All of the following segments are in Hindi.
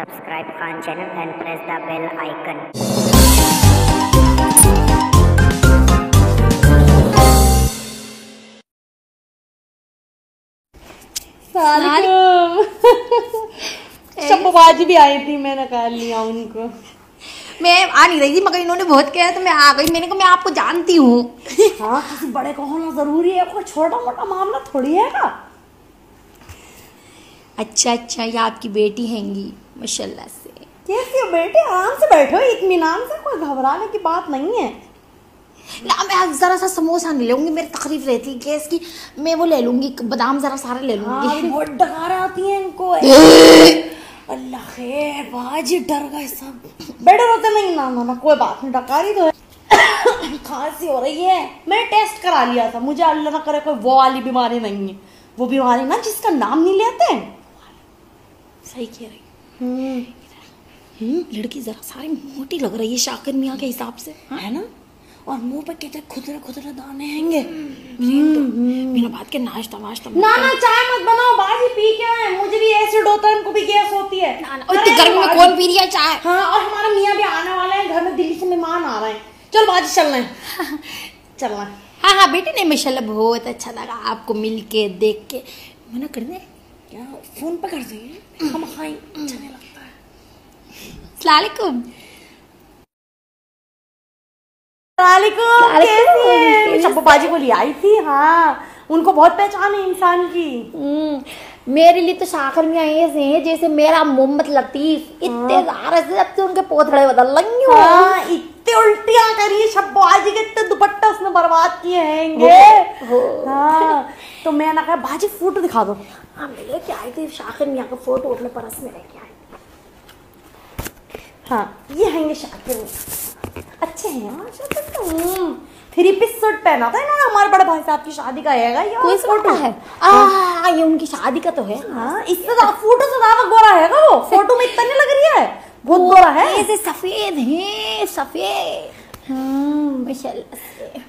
Subscribe Khan channel and press the bell icon. शब्बाजी भी आई थी मैंने कहा लिया उनको। मैं आ नहीं रही थी मगर इन्होंने बहुत कहा तो मैं आ गई। मैंने कहा मैं आपको जानती हूँ। हाँ किसी बड़े को होना ज़रूरी है कोई छोटा मोटा मामला थोड़ी है का अच्छा अच्छा ये आपकी बेटी हैंगी माशाल्लाह से। कैसी हो बेटे आराम से बैठो इत्मीनान से कोई घबराने की बात नहीं है। ना मैं आज जरा सा समोसा नहीं लूँगी मेरी तकलीफ़ रहती है गैस की मैं वो ले लूँगी बादाम जरा सारे ले हाँ लूँगी बहुत डकार आती है इनको। अल्लाह खैर बाजी डर गए सब। बेटे रोते नहीं ना ना कोई बात नहीं डकारी तो है। खांसी हो रही है। मैं टेस्ट करा लिया था मुझे अल्लाह ना करे कोई वो वाली बीमारी नहीं है। वो बीमारी ना जिसका नाम नहीं लेते सही कह रही हम्म, लड़की जरा सारी मोटी लग रही है शाकिर मियाँ के हिसाब से। है। ना? और मुँह पे कितने खुदरे खुदरे दाने हैंगे। बिना बात के नाश्ता वाश्ता ना ना चाय मत बनाओ बाजी पी के आए मुझे भी एसिड होता है इनको भी गैस होती है। ना, ना, इतनी गर्मी में कौन पी रही है चाय? हाँ और हमारा मियाँ भी आने वाले हैं घर में दिल्ली से मेहमान आ रहे हैं। चल बाजी चलना है। चलना है। हाँ हाँ बेटे नहीं माशाल्लाह बहुत अच्छा लगा आपको मिल के देख के। मना कर दे। क्या? फ़ोन पे कर देंगे हम अच्छा नहीं लगता है। सलामकुम है? बाजी को ले आई थी? हाँ। उनको बहुत पहचान है इंसान की। हम्म, मेरे लिए तो शाकर में ऐसे हैं जैसे मेरा मोहम्मद लतीफ। इतने सारे से जब से उनके पोथड़े बदल रही हूँ। हाँ इतने उल्टियाँ करी शब्बू बाजी के इतने दुपट्टा उसने बर्बाद किए हैंगे हो। हाँ तो मैं ना कहा बाजी फ़ोटो दिखा दो। हाँ मैं लेके आई थी शाकिर मियाँ का फ़ोटो अपने परस में लेके आई हाँ ये हैंगे शाकिर मियाँ। अच्छे हैं माशाल्लाह थ्री पीस सूट पहना था इन्होंने हमारे बड़े भाई साहब की शादी का हैगा ये कोई फ़ोटो फ़ोटो है? आ ये उनकी शादी का तो है। हाँ इससे फ़ोटो से ज़्यादा गोरा हैगा वो? फ़ोटो में इतना नहीं लग रही है। बहुत गोरा है। ऐसे सफ़ेद हैं सफ़ेद। हम्म माशाल्लाह से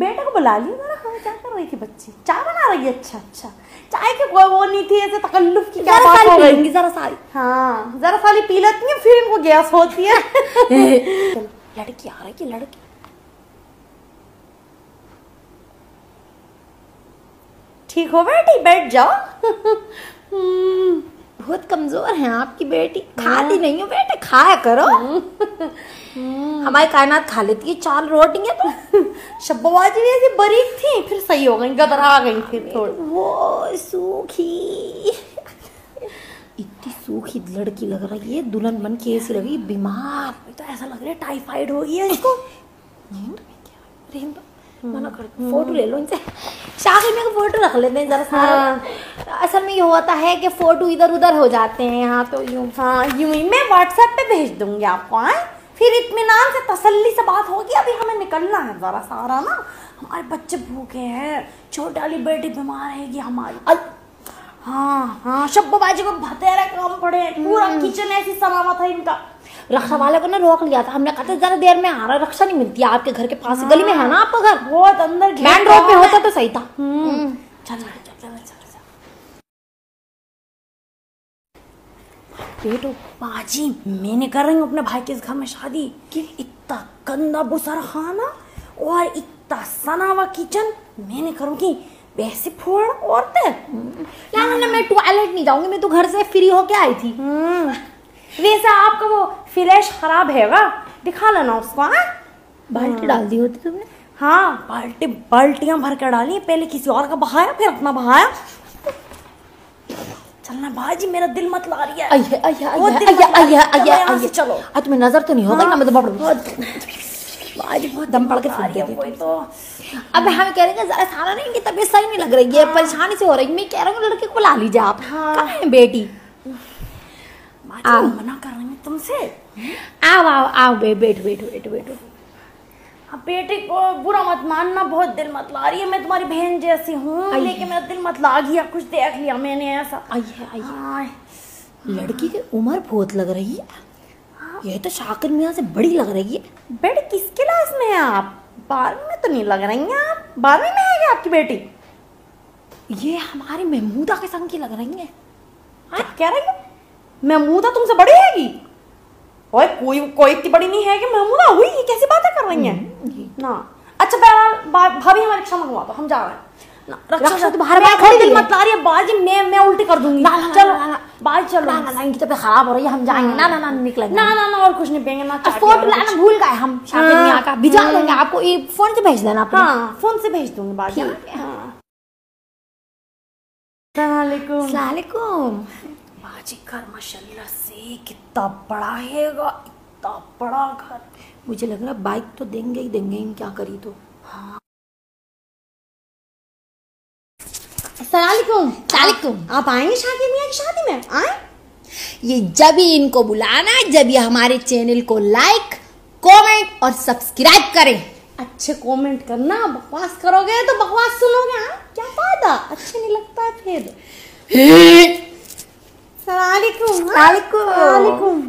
बेटे को बुला लिया जरा हाँ क्या कर रही थी बच्ची? चाय बना रही है? अच्छा अच्छा। चाय की कोई वो नहीं थी ऐसे तकल्लुफ की क्या बात हो गई? जरा सारी हाँ जरा साली पी लेती है फिर इनको गैस होती है। लड़की आ रही है लड़की। ठीक हो बेटी बैठ जाओ। हम्म, बहुत कमज़ोर है आपकी बेटी। खाती नहीं हो बेटे खाया करो। हमारी कायनात खा लेती है चाल रोटियाँ तो। शब्बवाजी भी ऐसी बरीक थी फिर सही हो गई गदर गई फिर थोड़ी। वो सूखी। इतनी सूखी लड़की लग रही है दुल्हन बन के ऐसी लगी बीमार। तो ऐसा लग रहा है टाइफाइड हो गया इसको। रहने दो मना कर फ़ोटो ले लो इनसे में फ़ोटो रख लेते हैं. जरा सारा असल में ये होता है कि फ़ोटो इधर उधर हो जाते हैं. यहाँ तो यूँ हाँ यूँ ही मैं व्हाट्सएप पे भेज दूँगी आपको हाँ? फिर इत्मीनान से तसल्ली से बात होगी अभी हमें निकलना है जरा सारा ना। हमारे बच्चे भूखे हैं छोटी वाली बेटी बीमार है ये हमारी। हाँ हाँ शब्बबाजी को भतेरे काम पड़े पूरा किचन ऐसी सलामत है इनका। रक्षा वाले को ना रोक लिया था। हमने कहा था जरा देर में आ रहा रक्षा नहीं मिलती है आपके घर के पास ही। गली में है ना आपका घर? बहुत अंदर मैन रोड पे होता तो सही था। हम्म। चल बेटो बाजी मैं नहीं कर रही हूँ अपने भाई के इस घर में शादी। कि? इतना गंदा बुसर खाना और इतना सना हुआ किचन मैंने करूँगी वैसे फोड़ औरतें? ना ना मैं टॉयलेट नहीं जाऊँगी मैं तो घर से फ्री होके आई थी। वैसे आपका वो फ्लैश खराब हैगा दिखा लेना उसको हाँ? बाल्टी डाल दी होती तुमने? हाँ बाल्टी बाल्टियाँ भर कर डाली पहले किसी और का बहाया फिर अपना बहाया। चलना मेरा दिल मत ला रही है। अय्या अय्या अय्या अय्या अय्या चलो अय्या। आज तुम्हें नज़र तो नहीं होगा ना मैं तो आज बहुत दम पड़ के फूट है कोई तो। अब हम कह रहे हैं जरा सारा नहीं इनकी तबीयत सही नहीं लग रही है परेशानी से हो रही है। मैं कह रहा हूँ लड़के को ला लीजिए आप। हाँ। कहाँ है बेटी? आओ। मना कर रही हूँ तुमसे। आओ आओ आओ बे बैठो बैठो बैठो बैठो। अब बेटे को बुरा मत मानना बहुत दिल मत ला रही है। मैं तुम्हारी बहन जैसी हूँ लेकिन मेरा दिल मत ला गया कुछ देख लिया मैंने ऐसा। आइए आइए हाँ। लड़की की उम्र बहुत लग रही है। ये तो शाकिर मियाँ से बड़ी लग रही है। बेटे किस क्लास में है आप? बारहवीं में तो नहीं लग रही हैं आप? बारहवीं में है क्या आपकी बेटी? ये हमारी महमूदा के संग की लग रही है। क्या कह रही हो? महमूदा तुमसे बड़ी हैगी। ओए कोई कोई इतनी बड़ी नहीं है कि महमूदा हुई ये कैसी बातें कर रही हैं? ना। अच्छा बहरहाल भाभी हमारी रिक्शा मंगवा दो हम जा रहे हैं। रक्षा तो बाहर बाहर खड़ी खुद मत ला रही है बाजी मैं मैं उल्टी कर दूँगी। ना, ना, ना, चलो ना, ना। चलो। ना ना ना इनकी तबीयत खराब हो रही है हम जाएँगे। ना ना ना निकलेंगे ना ना ना और कुछ नहीं पियेंगे ना पियेंगे, लाना भूल गए हम हाँ। भिजा हाँ। देंगे आपको ये फ़ोन से भेज देना हाँ फ़ोन से भेज दूँगी बाजी ठीक है। हाँ सलामकुम घर माशाल्लाह से कितना बड़ा हैगा इतना बड़ा घर। मुझे लग रहा है बाइक तो देंगे ही देंगे इन क्या करी तो। सलामकुम सलामकुम आप आएँगे मियाँ की शादी में? आए? ये जब ही इनको बुलाना है जब ये हमारे चैनल को लाइक कमेंट और सब्सक्राइब करें। अच्छे कमेंट करना बकवास करोगे तो बकवास सुनोगे हाँ? क्या फ़ायदा अच्छे नहीं लगता है फिर। सलामकुम हाँ? सलामकुम। सलामकुम